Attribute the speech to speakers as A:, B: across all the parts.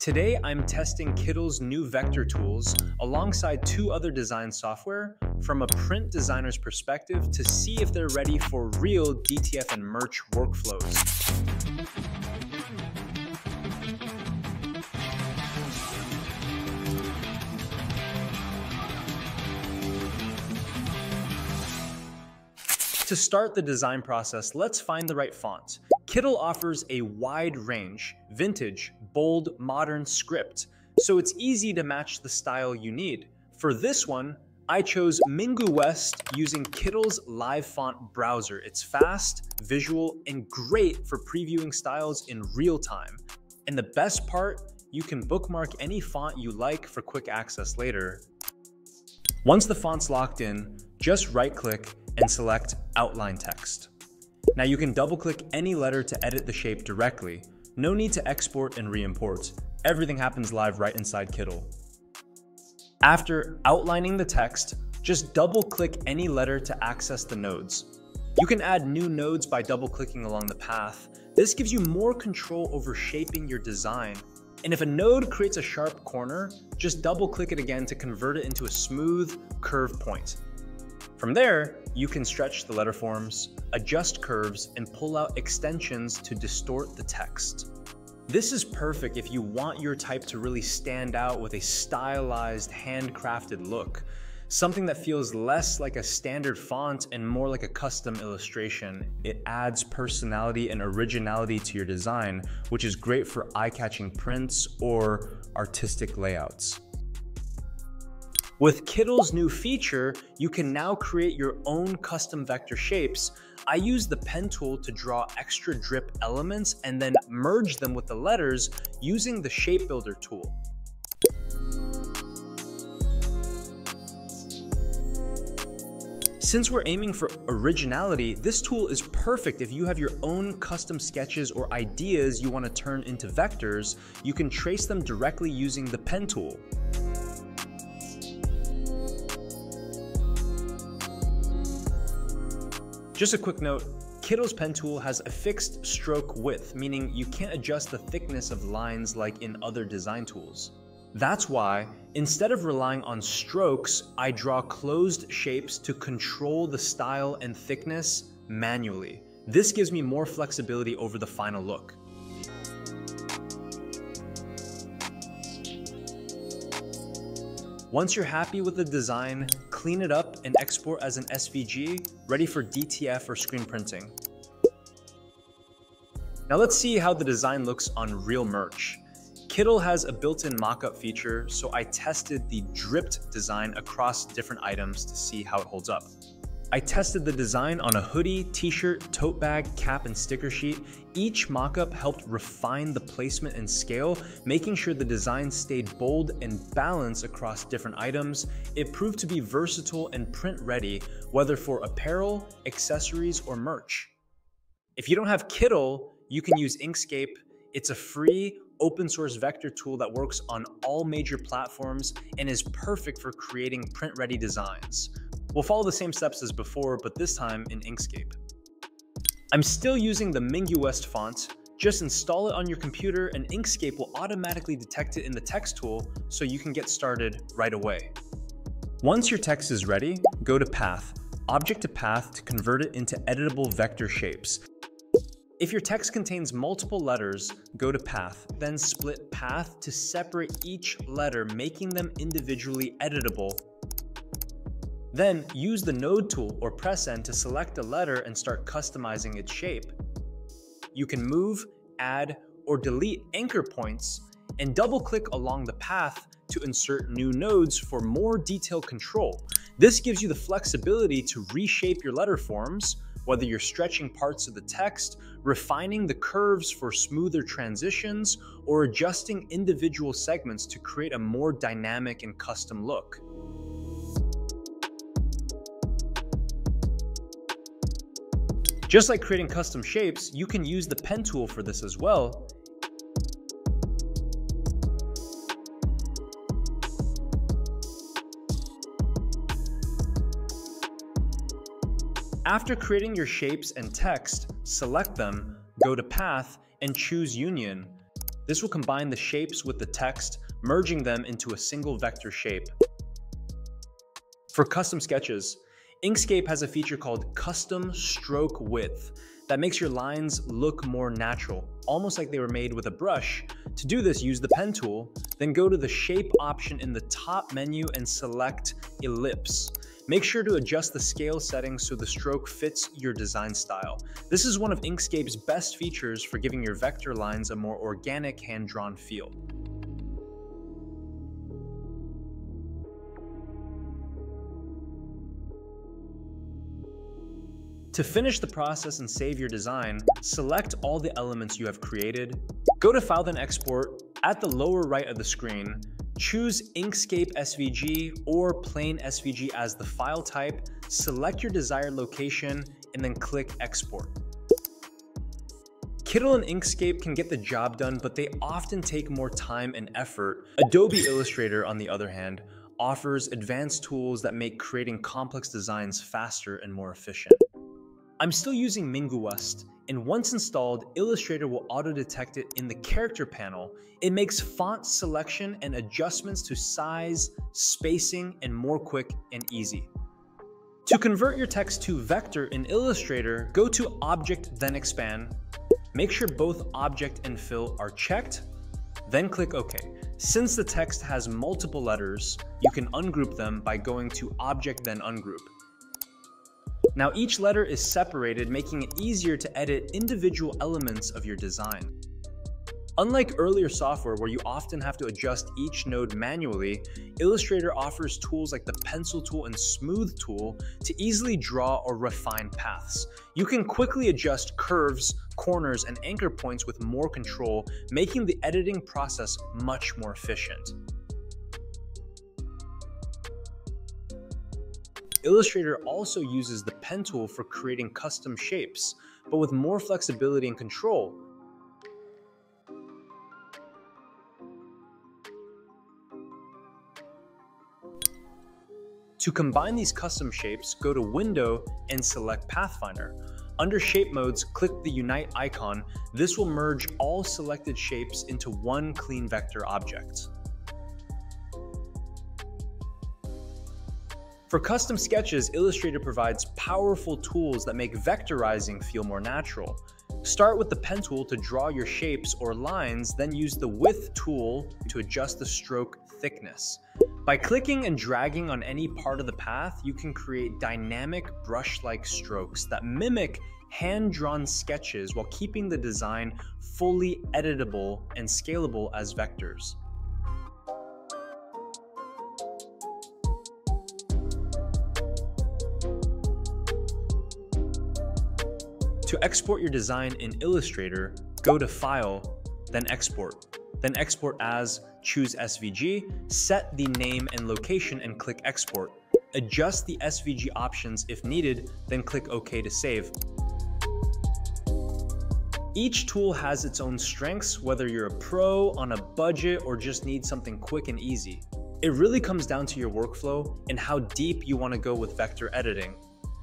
A: Today, I'm testing Kittl's new vector tools alongside two other design software from a print designer's perspective to see if they're ready for real DTF and merch workflows. To start the design process, let's find the right font. Kittl offers a wide range, vintage, bold, modern script, so it's easy to match the style you need. For this one, I chose Mingu West using Kittl's live font browser. It's fast, visual, and great for previewing styles in real time. And the best part, you can bookmark any font you like for quick access later. Once the font's locked in, just right click and select Outline Text. Now you can double click any letter to edit the shape directly. No need to export and re-import. Everything happens live right inside Kittl. After outlining the text, just double click any letter to access the nodes. You can add new nodes by double clicking along the path. This gives you more control over shaping your design. And if a node creates a sharp corner, just double click it again to convert it into a smooth, curved point. From there, you can stretch the letter forms, adjust curves, and pull out extensions to distort the text. This is perfect if you want your type to really stand out with a stylized, handcrafted look. Something that feels less like a standard font and more like a custom illustration. It adds personality and originality to your design, which is great for eye-catching prints or artistic layouts. With Kittl's new feature, you can now create your own custom vector shapes. I use the pen tool to draw extra drip elements and then merge them with the letters using the shape builder tool. Since we're aiming for originality, this tool is perfect if you have your own custom sketches or ideas you want to turn into vectors, you can trace them directly using the pen tool. Just a quick note, Kittl's pen tool has a fixed stroke width, meaning you can't adjust the thickness of lines like in other design tools. That's why, instead of relying on strokes, I draw closed shapes to control the style and thickness manually. This gives me more flexibility over the final look. Once you're happy with the design, clean it up and export as an SVG, ready for DTF or screen printing. Now let's see how the design looks on real merch. Kittl has a built-in mockup feature, so I tested the dripped design across different items to see how it holds up. I tested the design on a hoodie, t-shirt, tote bag, cap, and sticker sheet. Each mockup helped refine the placement and scale, making sure the design stayed bold and balanced across different items. It proved to be versatile and print ready, whether for apparel, accessories, or merch. If you don't have Kittl, you can use Inkscape. It's a free, open source vector tool that works on all major platforms and is perfect for creating print ready designs. We'll follow the same steps as before, but this time in Inkscape. I'm still using the Mingu West font. Just install it on your computer and Inkscape will automatically detect it in the text tool so you can get started right away. Once your text is ready, go to Path, Object to Path to convert it into editable vector shapes. If your text contains multiple letters, go to Path, then split Path to separate each letter, making them individually editable then use the node tool or press N to select a letter and start customizing its shape. You can move, add, or delete anchor points and double click along the path to insert new nodes for more detailed control. This gives you the flexibility to reshape your letter forms, whether you're stretching parts of the text, refining the curves for smoother transitions, or adjusting individual segments to create a more dynamic and custom look. Just like creating custom shapes, you can use the pen tool for this as well. After creating your shapes and text, select them, go to Path, and choose Union. This will combine the shapes with the text, merging them into a single vector shape. For custom sketches, Inkscape has a feature called Custom Stroke Width that makes your lines look more natural, almost like they were made with a brush. To do this, use the pen tool, then go to the shape option in the top menu and select ellipse. Make sure to adjust the scale settings so the stroke fits your design style. This is one of Inkscape's best features for giving your vector lines a more organic hand-drawn feel. To finish the process and save your design, select all the elements you have created, go to File then Export at the lower right of the screen, Choose Inkscape SVG or plain SVG as the file type, select your desired location, and then click Export. Kittl and Inkscape can get the job done, but they often take more time and effort. Adobe Illustrator, on the other hand, offers advanced tools that make creating complex designs faster and more efficient. I'm still using Minguest, and once installed, Illustrator will auto-detect it in the character panel. It makes font selection and adjustments to size, spacing, and more quick and easy. To convert your text to vector in Illustrator, go to Object then Expand. Make sure both Object and Fill are checked, then click OK. Since the text has multiple letters, you can ungroup them by going to Object then Ungroup. Now each letter is separated, making it easier to edit individual elements of your design. Unlike earlier software where you often have to adjust each node manually, Illustrator offers tools like the pencil tool and smooth tool to easily draw or refine paths. You can quickly adjust curves, corners, and anchor points with more control, making the editing process much more efficient. Illustrator also uses the pen tool for creating custom shapes, but with more flexibility and control. To combine these custom shapes, go to Window and select Pathfinder. Under Shape Modes, click the Unite icon. This will merge all selected shapes into one clean vector object. For custom sketches, Illustrator provides powerful tools that make vectorizing feel more natural. Start with the pen tool to draw your shapes or lines, then use the width tool to adjust the stroke thickness. By clicking and dragging on any part of the path, you can create dynamic brush-like strokes that mimic hand-drawn sketches while keeping the design fully editable and scalable as vectors. To export your design in Illustrator, go to File, then Export. Then export as, choose SVG, set the name and location and click Export. Adjust the SVG options if needed, then click OK to save. Each tool has its own strengths, whether you're a pro, on a budget, or just need something quick and easy. It really comes down to your workflow and how deep you want to go with vector editing.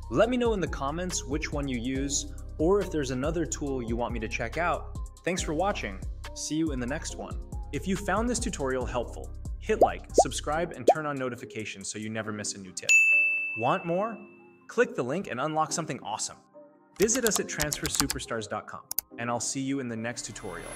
A: Let me know in the comments which one you use, or if there's another tool you want me to check out. Thanks for watching. See you in the next one. If you found this tutorial helpful, hit like, subscribe, and turn on notifications so you never miss a new tip. Want more? Click the link and unlock something awesome. Visit us at transfersuperstars.com, and I'll see you in the next tutorial.